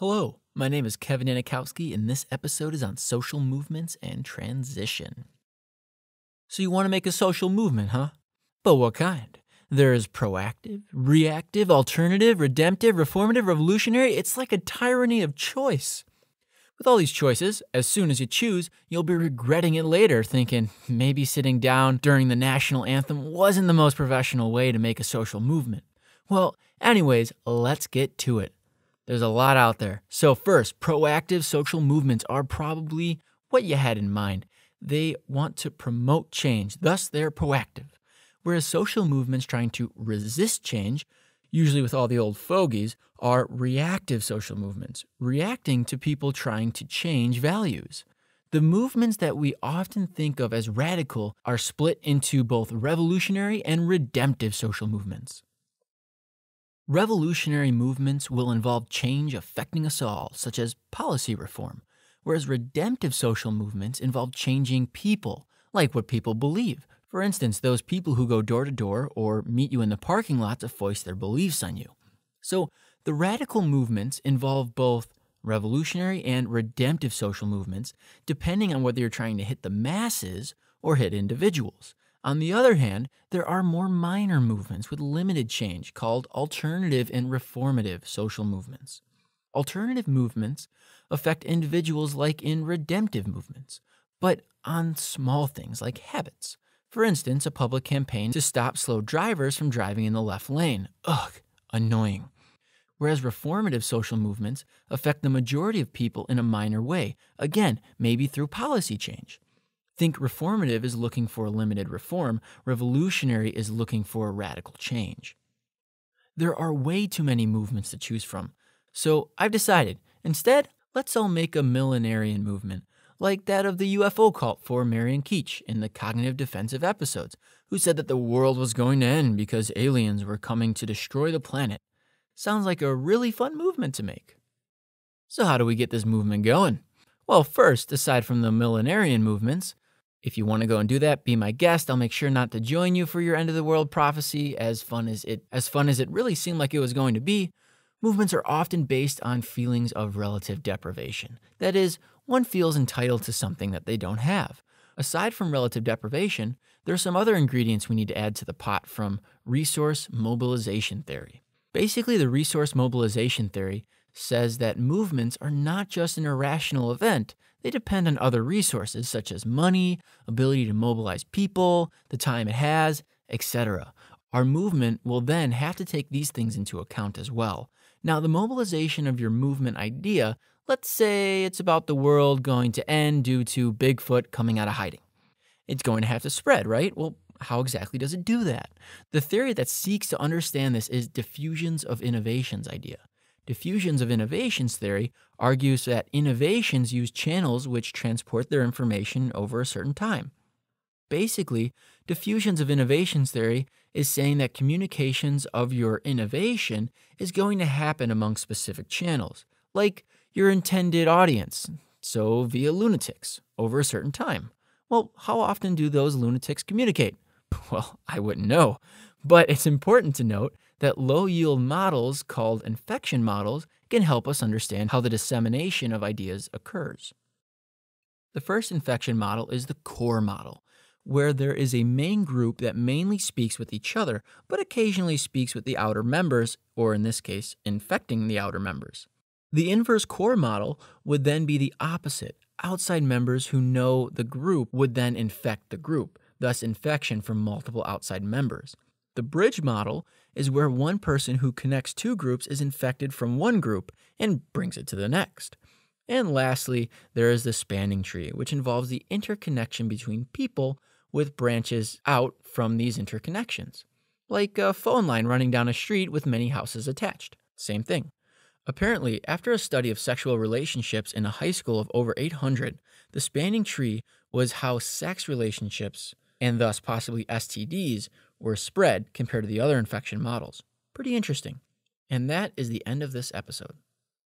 Hello, my name is Kevin Yanikowski, and this episode is on social movements and transition. So, you want to make a social movement, huh? But what kind? There's proactive, reactive, alternative, redemptive, reformative, revolutionary. It's like a tyranny of choice. With all these choices, as soon as you choose, you'll be regretting it later, thinking maybe sitting down during the national anthem wasn't the most professional way to make a social movement. Well, anyways, let's get to it. There's a lot out there. So, first, proactive social movements are probably what you had in mind. They want to promote change, thus, they're proactive. Whereas social movements trying to resist change, usually with all the old fogies, are reactive social movements, reacting to people trying to change values. The movements that we often think of as radical are split into both revolutionary and redemptive social movements. Revolutionary movements will involve change affecting us all, such as policy reform, whereas redemptive social movements involve changing people, like what people believe. For instance, those people who go door to door or meet you in the parking lot to foist their beliefs on you. So, the radical movements involve both revolutionary and redemptive social movements, depending on whether you're trying to hit the masses or hit individuals. On the other hand, there are more minor movements with limited change called alternative and reformative social movements. Alternative movements affect individuals like in redemptive movements, but on small things like habits. For instance, a public campaign to stop slow drivers from driving in the left lane. Ugh, annoying. Whereas reformative social movements affect the majority of people in a minor way, again, maybe through policy change. Think reformative is looking for limited reform, revolutionary is looking for radical change. There are way too many movements to choose from, so I've decided instead, let's all make a millenarian movement, like that of the UFO cult for Marian Keech in the Cognitive Defensive episodes, who said that the world was going to end because aliens were coming to destroy the planet. Sounds like a really fun movement to make. So, how do we get this movement going? Well, first, aside from the millenarian movements, if you want to go and do that, be my guest. I'll make sure not to join you for your end of the world prophecy. As fun as it as fun as it really seemed like it was going to be, movements are often based on feelings of relative deprivation. That is, one feels entitled to something that they don't have. Aside from relative deprivation, there are some other ingredients we need to add to the pot from resource mobilization theory. Basically, the resource mobilization theory says that movements are not just an irrational event, they depend on other resources such as money, ability to mobilize people, the time it has, etc. Our movement will then have to take these things into account as well. Now, the mobilization of your movement idea, let's say it's about the world going to end due to Bigfoot coming out of hiding. It's going to have to spread, right? Well, how exactly does it do that? The theory that seeks to understand this is diffusions of innovations idea. Diffusions of innovations theory argues that innovations use channels which transport their information over a certain time. Basically, diffusions of innovations theory is saying that communications of your innovation is going to happen among specific channels, like your intended audience, so via lunatics, over a certain time. Well, how often do those lunatics communicate? Well, I wouldn't know, but it's important to note that low yield models, called infection models, can help us understand how the dissemination of ideas occurs. The first infection model is the core model, where there is a main group that mainly speaks with each other, but occasionally speaks with the outer members, or in this case, infecting the outer members. The inverse core model would then be the opposite. Outside members who know the group would then infect the group, thus, infection from multiple outside members. The bridge model is where one person who connects two groups is infected from one group and brings it to the next. And lastly, there is the spanning tree, which involves the interconnection between people with branches out from these interconnections, like a phone line running down a street with many houses attached. Same thing. Apparently, after a study of sexual relationships in a high school of over 800, the spanning tree was how sex relationships, and thus possibly STDs, were spread compared to the other infection models. Pretty interesting. And that is the end of this episode.